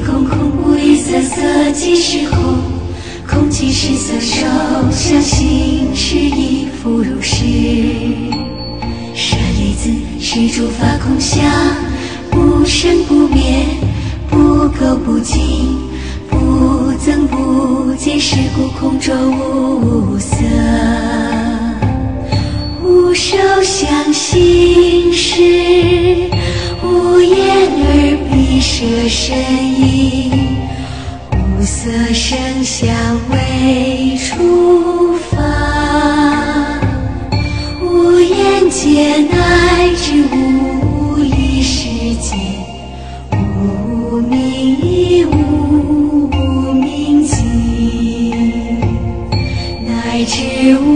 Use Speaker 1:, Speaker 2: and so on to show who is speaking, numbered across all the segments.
Speaker 1: 空，空无一色，色即是空，空即是色，受想行识亦复如是。舍利子，是诸法空相，不生不灭，不垢不净，不增不减，是故空中无色。无受想行识，舍身意，无色声香味触法，无眼界乃至无意识界，无明亦无无明尽。乃至无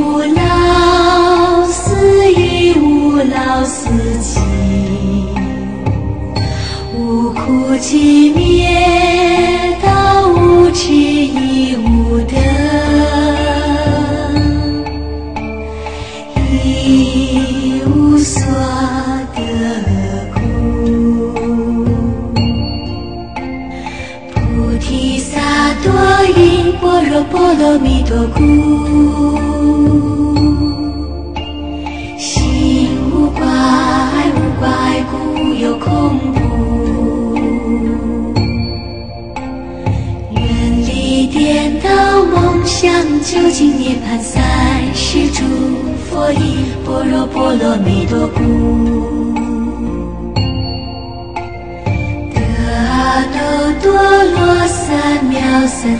Speaker 1: 波罗蜜多故，心无挂碍，无挂碍故无有恐怖。远离颠倒梦想，究竟涅槃三世诸佛依般若波罗蜜多故。得阿耨多罗三藐三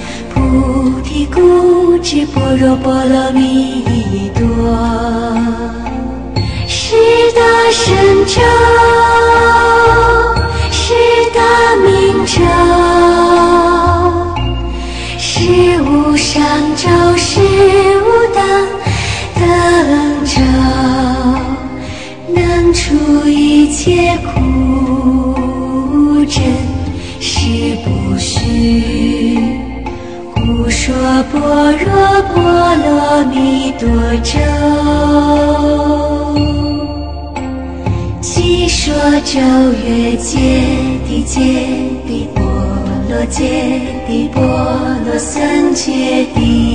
Speaker 1: 菩提故，知般若波罗蜜多，是大神咒，般若波罗蜜多咒，即说咒曰：揭谛揭谛波罗揭谛波罗僧揭谛。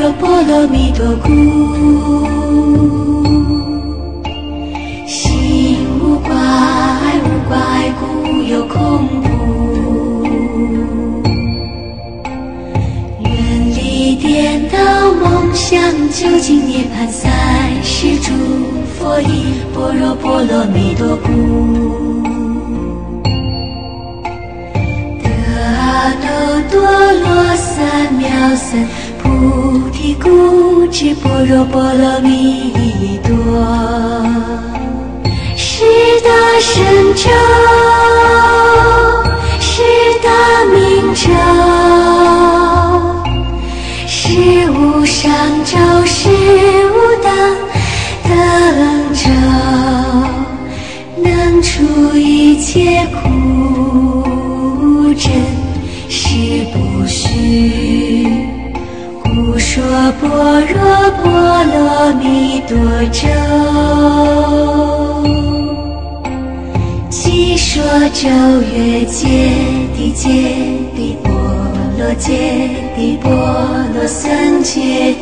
Speaker 1: 般若波罗蜜多故，心无挂碍，无挂碍故，有恐怖。远离颠倒梦想，究竟涅槃。三世诸佛依般若波罗蜜多故，得阿耨多罗三藐三。故知般若波罗蜜多是大神咒多咒悉说，咒曰：揭谛、揭谛、波罗揭谛、波罗僧揭谛。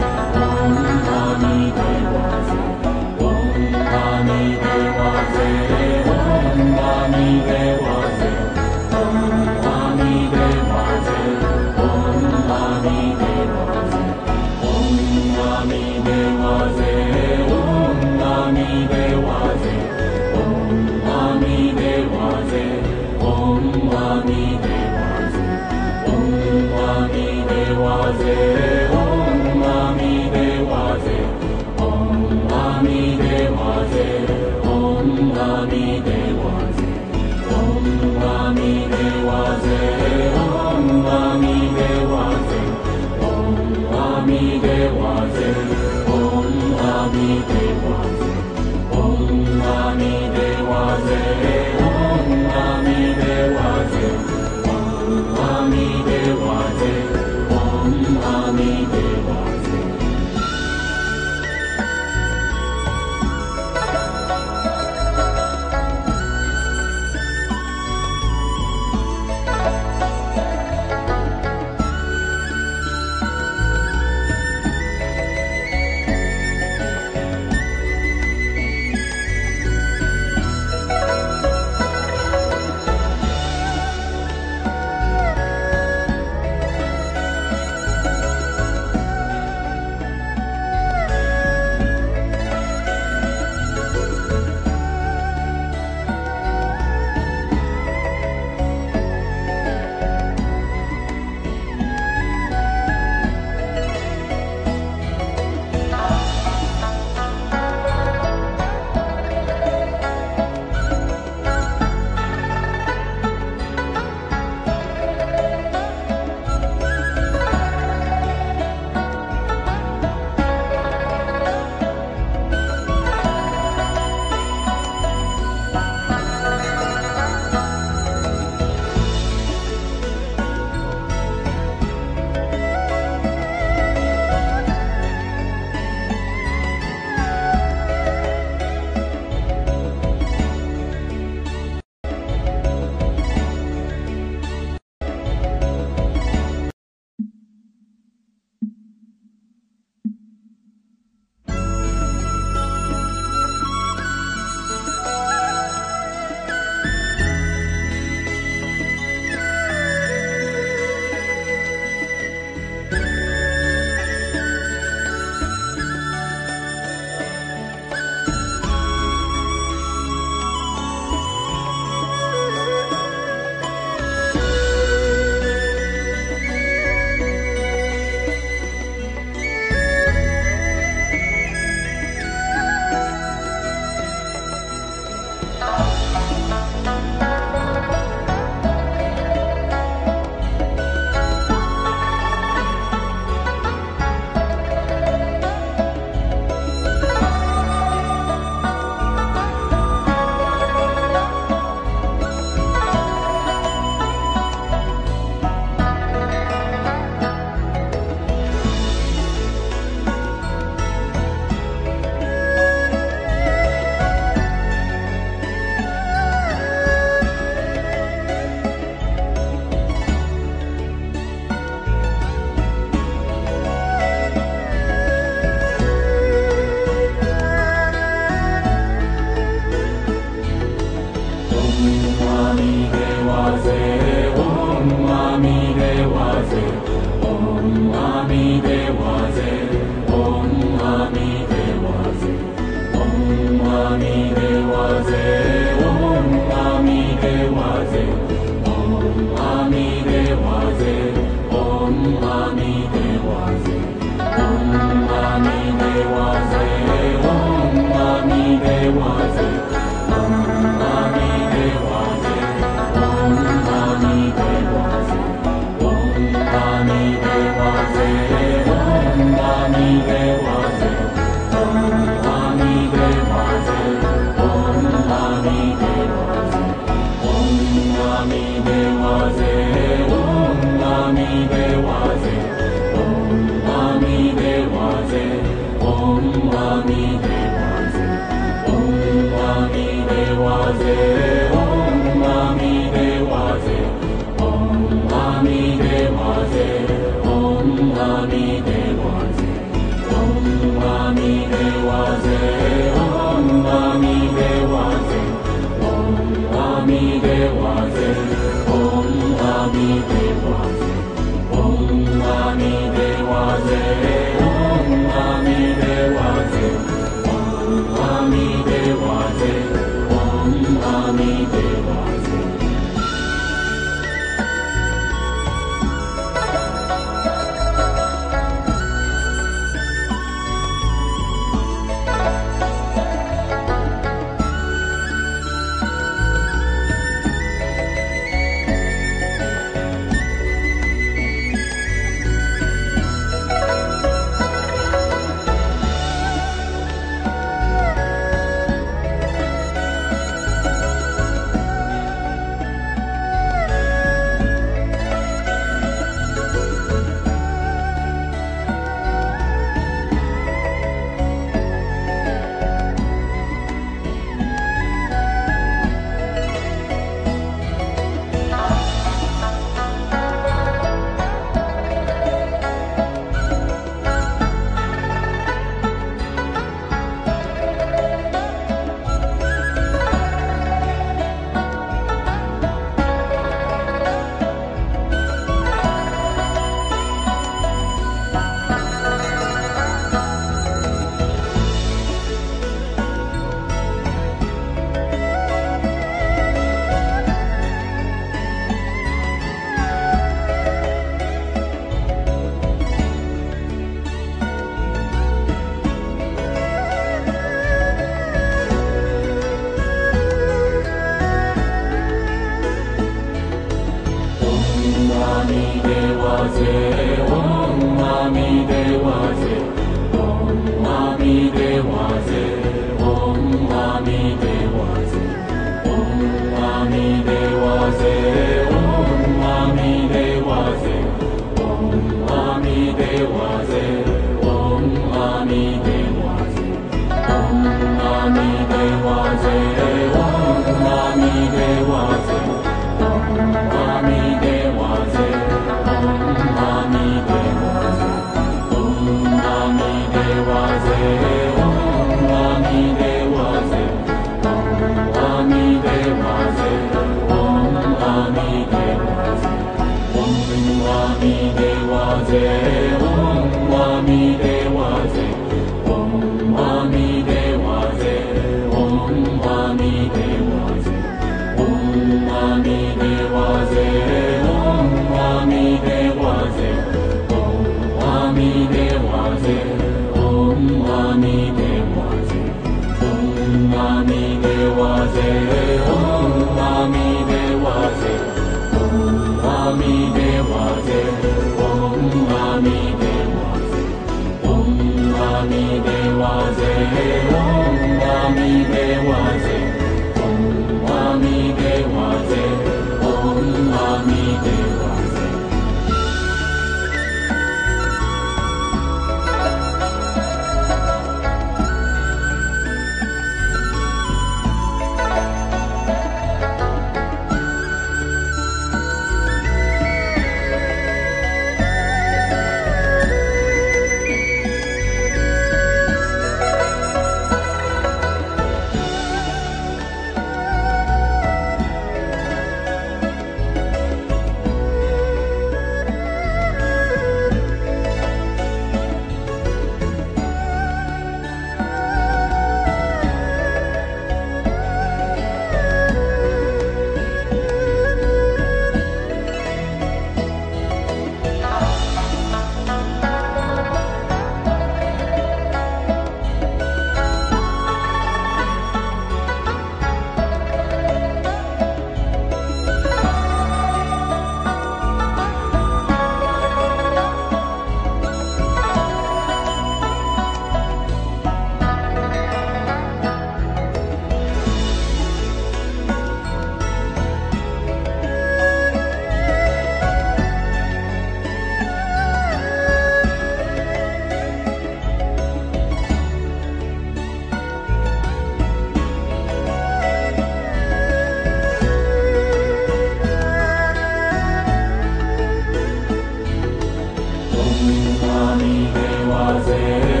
Speaker 2: Ani Deva Zera.